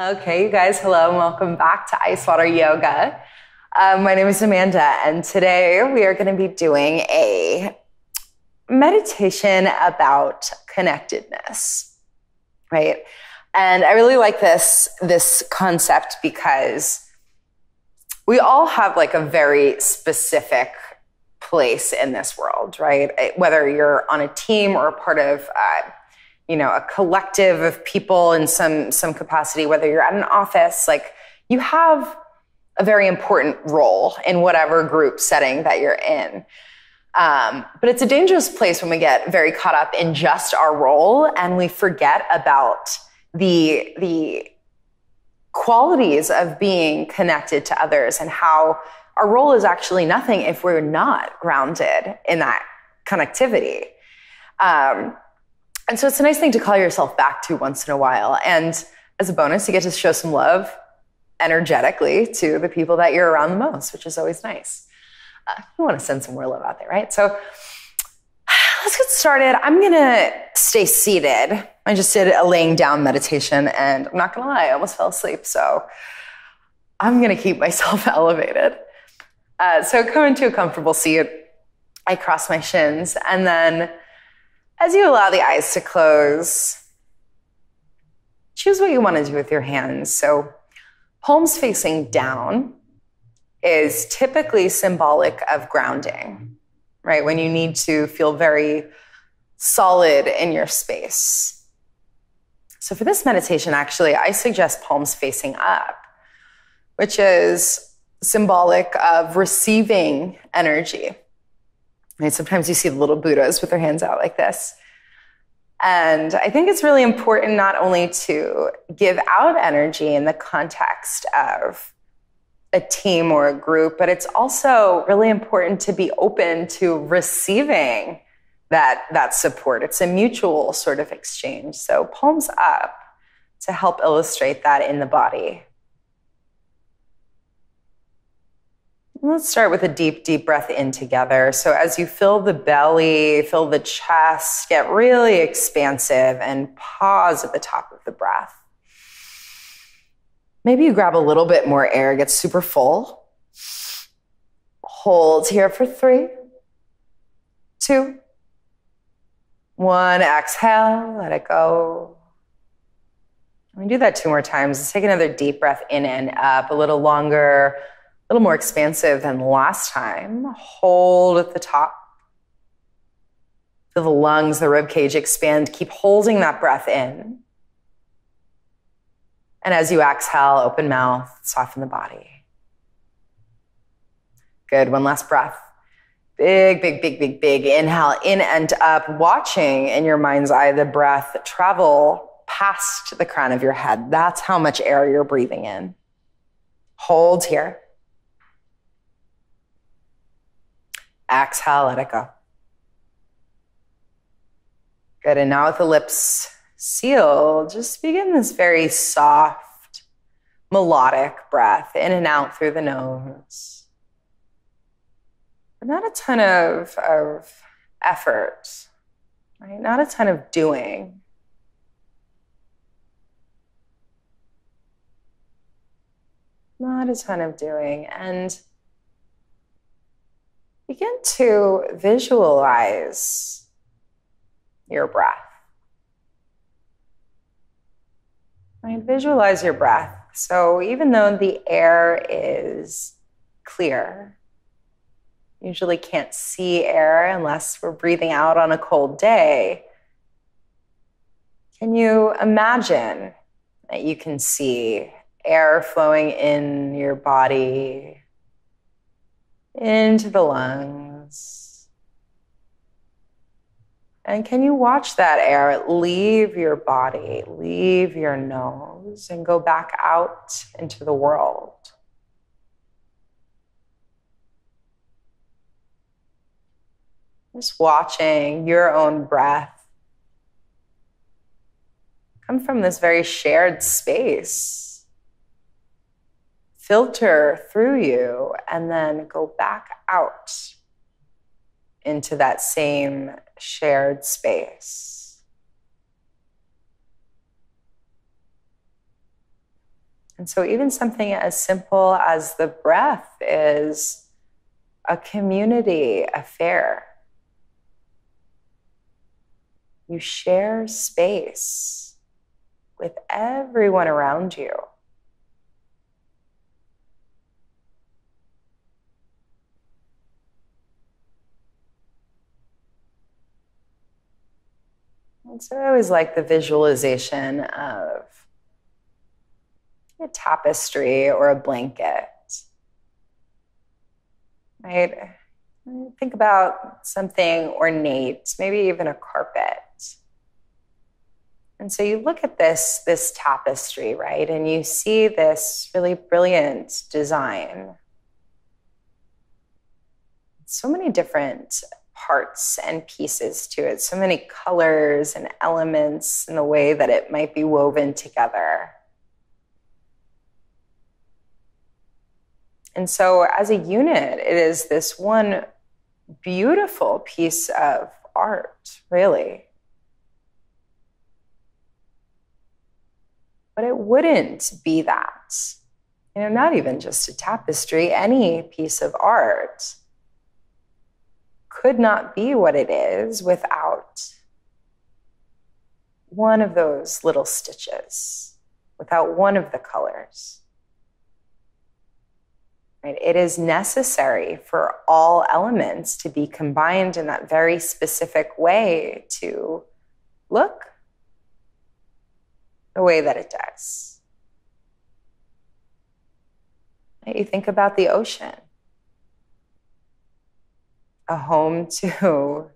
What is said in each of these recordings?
Okay, you guys, hello and welcome back to Ice Water Yoga. Um, my name is Amanda, and today we are going to be doing a meditation about connectedness, right? And I really like this this concept because we all have like a very specific place in this world, right? Whether you're on a team or a part of uh, you know, a collective of people in some, some capacity, whether you're at an office, like you have a very important role in whatever group setting that you're in. Um, but it's a dangerous place when we get very caught up in just our role and we forget about the, the qualities of being connected to others and how our role is actually nothing if we're not grounded in that connectivity. Um, and so it's a nice thing to call yourself back to once in a while. And as a bonus, you get to show some love energetically to the people that you're around the most, which is always nice. Uh, you want to send some more love out there, right? So let's get started. I'm going to stay seated. I just did a laying down meditation and I'm not going to lie, I almost fell asleep. So I'm going to keep myself elevated. Uh, so come into a comfortable seat. I cross my shins and then as you allow the eyes to close, choose what you want to do with your hands. So, palms facing down is typically symbolic of grounding, right? When you need to feel very solid in your space. So, for this meditation, actually, I suggest palms facing up, which is symbolic of receiving energy. Right? Sometimes you see the little Buddhas with their hands out like this. And I think it's really important not only to give out energy in the context of a team or a group, but it's also really important to be open to receiving that, that support. It's a mutual sort of exchange. So palms up to help illustrate that in the body. Let's start with a deep, deep breath in together. So as you fill the belly, fill the chest, get really expansive and pause at the top of the breath. Maybe you grab a little bit more air, get super full. Hold here for three, two, one. Exhale, let it go. We do that two more times. Let's take another deep breath in and up, a little longer little more expansive than last time. Hold at the top. Feel the lungs, the rib cage expand. Keep holding that breath in. And as you exhale, open mouth, soften the body. Good. One last breath. Big, big, big, big, big inhale in and up, watching in your mind's eye the breath travel past the crown of your head. That's how much air you're breathing in. Hold here. Exhale, go. Good. And now with the lips sealed, just begin this very soft, melodic breath in and out through the nose. But not a ton of, of effort, right? Not a ton of doing. Not a ton of doing. And begin to visualize your breath. Right? Visualize your breath. So even though the air is clear, usually can't see air unless we're breathing out on a cold day. Can you imagine that you can see air flowing in your body into the lungs. And can you watch that air leave your body, leave your nose, and go back out into the world? Just watching your own breath come from this very shared space filter through you and then go back out into that same shared space. And so, even something as simple as the breath is a community affair. You share space with everyone around you. And so I always like the visualization of a tapestry or a blanket. Right? Think about something ornate, maybe even a carpet. And so you look at this, this tapestry, right? And you see this really brilliant design. So many different parts and pieces to it, so many colors and elements in the way that it might be woven together. And so, as a unit, it is this one beautiful piece of art, really. But it wouldn't be that. You know, not even just a tapestry, any piece of art could not be what it is without one of those little stitches, without one of the colors. Right? It is necessary for all elements to be combined in that very specific way to look the way that it does. You think about the ocean a home to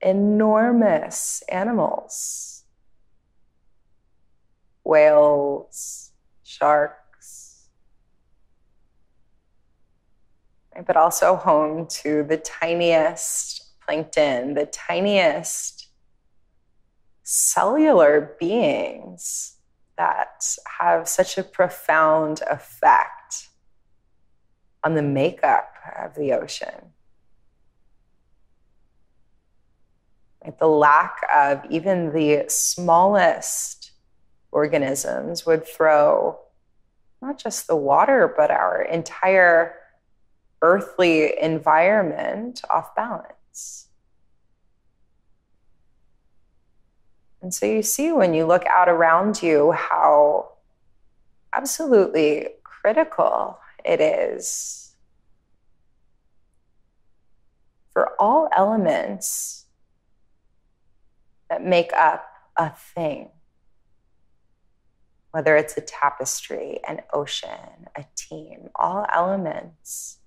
enormous animals. Whales, sharks, but also home to the tiniest plankton, the tiniest cellular beings that have such a profound effect on the makeup of the ocean. Like the lack of even the smallest organisms would throw not just the water, but our entire earthly environment off balance. And so you see when you look out around you how absolutely critical it is for all elements that make up a thing, whether it's a tapestry, an ocean, a team, all elements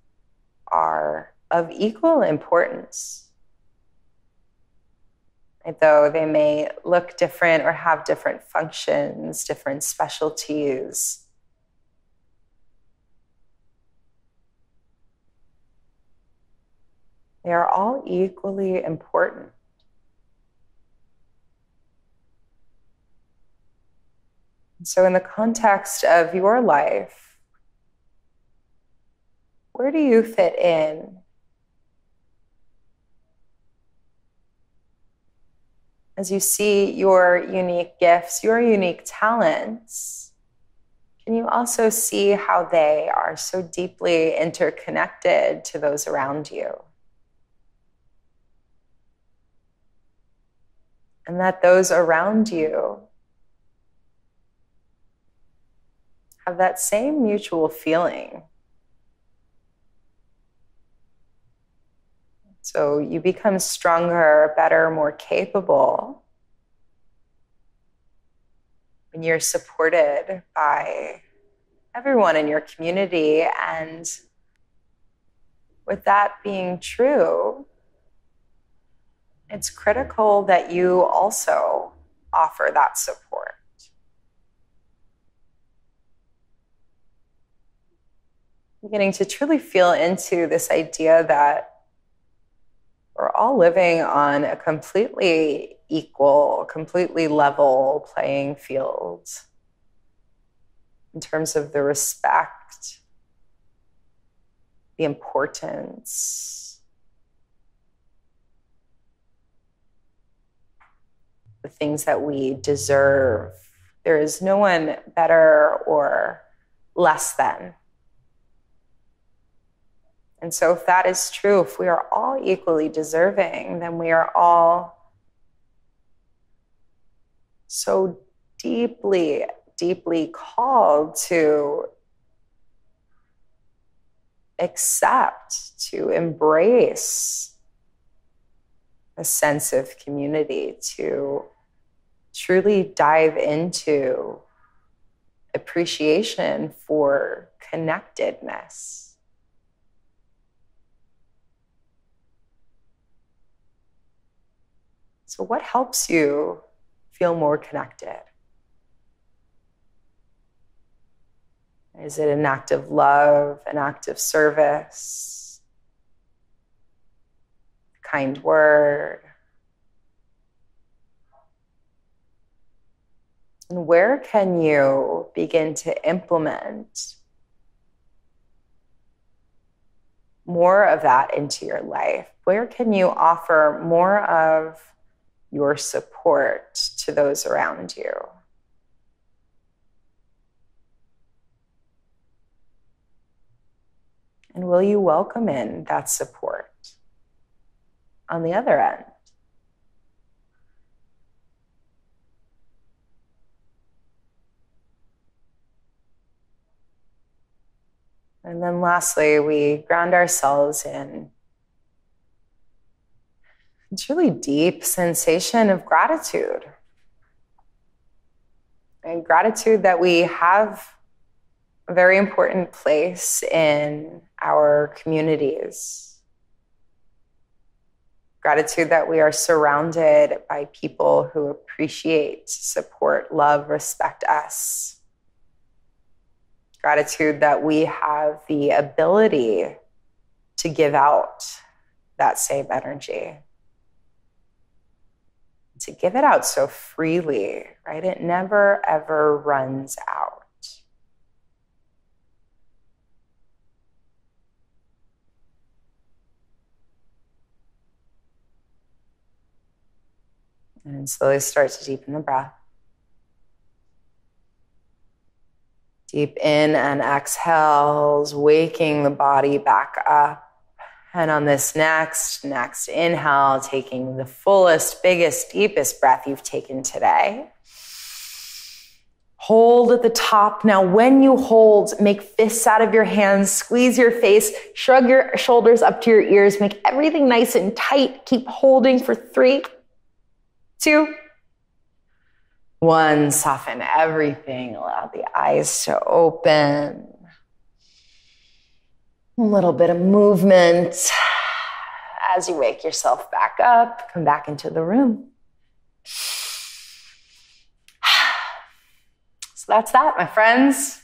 are of equal importance. Though they may look different or have different functions, different specialties, They are all equally important. So, in the context of your life, where do you fit in? As you see your unique gifts, your unique talents, can you also see how they are so deeply interconnected to those around you? And that those around you have that same mutual feeling. So you become stronger, better, more capable when you're supported by everyone in your community. And with that being true, it's critical that you also offer that support. Beginning to truly feel into this idea that we're all living on a completely equal, completely level playing field in terms of the respect, the importance, the things that we deserve, There is no one better or less than. And so, if that is true, if we are all equally deserving, then we are all so deeply, deeply called to accept, to embrace a sense of community, to truly dive into appreciation for connectedness. So, what helps you feel more connected? Is it an act of love, an act of service, kind word? And where can you begin to implement more of that into your life? Where can you offer more of your support to those around you? And will you welcome in that support on the other end? And then lastly, we ground ourselves in it's really deep sensation of gratitude. And gratitude that we have a very important place in our communities. Gratitude that we are surrounded by people who appreciate, support, love, respect us. Gratitude that we have the ability to give out that same energy. To give it out so freely, right? It never ever runs out. And slowly start to deepen the breath. Deep in and exhales, waking the body back up. And on this next, next inhale, taking the fullest, biggest, deepest breath you've taken today. Hold at the top. Now, when you hold, make fists out of your hands, squeeze your face, shrug your shoulders up to your ears, make everything nice and tight. Keep holding for three, two, one. Soften everything. Allow the eyes to open. A little bit of movement as you wake yourself back up, come back into the room. So that's that, my friends.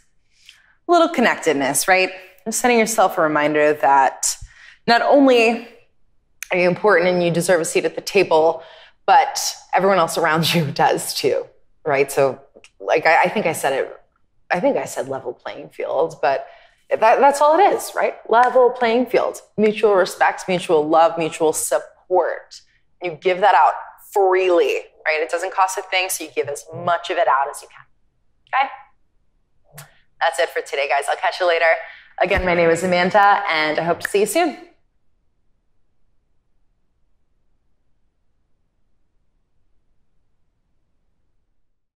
A little connectedness, right? Just setting yourself a reminder that not only are you important and you deserve a seat at the table, but everyone else around you does too, right? So, like, I, I think I said it, I think I said level playing field, but that, that's all it is, right? Level playing field, mutual respect, mutual love, mutual support. You give that out freely, right? It doesn't cost a thing, so you give as much of it out as you can. Okay? That's it for today, guys. I'll catch you later. Again, my name is Amanda, and I hope to see you soon.